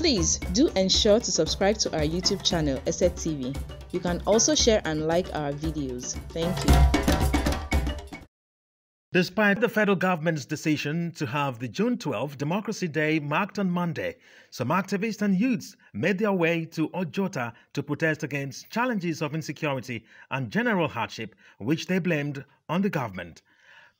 Please do ensure to subscribe to our YouTube channel, ESET TV. You can also share and like our videos. Thank you. Despite the federal government's decision to have the June 12 Democracy Day marked on Monday, some activists and youths made their way to Ojota to protest against challenges of insecurity and general hardship, which they blamed on the government.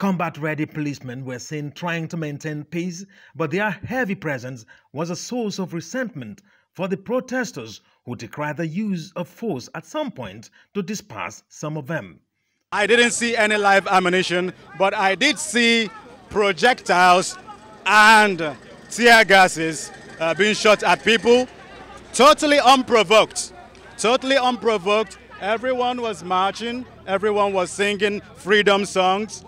Combat ready policemen were seen trying to maintain peace, but their heavy presence was a source of resentment for the protesters who decried the use of force at some point to disperse some of them. I didn't see any live ammunition, but I did see projectiles and tear gases uh, being shot at people, totally unprovoked. Totally unprovoked. Everyone was marching, everyone was singing freedom songs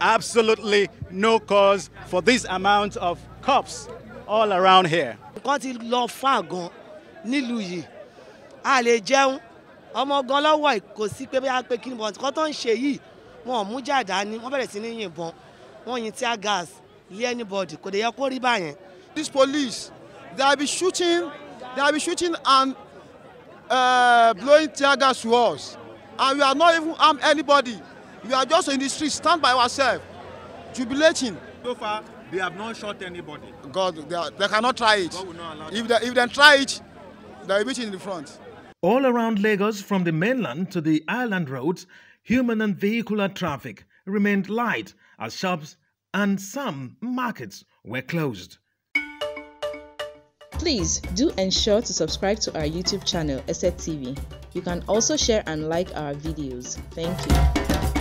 absolutely no cause for this amount of cops all around here. nǹkan ti lọ fà gan nílùú yìí. A lè jẹun. Ọmọ gan lọ́wọ́ kò sí pé bóyá pé kí ni bọ̀ nǹkan tó ń ṣe yìí wọn ò mú jàdá ni wọ́n bẹ̀rẹ̀ sí ní yìnbọn. Wọ́n yin tear gas lé anybody. Kò dé yẹ kó rí báyẹn. this police they have been shooting they have been shooting and uh, blowing tear gas to us. And we are not even harm anybody we are just in the street stand by ourselves jubilating. so far they have not shot anybody. god they, are, they cannot try it God will not allow if they if they try it they will be in the front. All around Lagos, from the mainland to the island roads, human and vehicular traffic remained light as shops and some markets were closed. Please do ensure to subscribe to our YouTube channel, ESET TV. You can also share and like our videos. Thank you.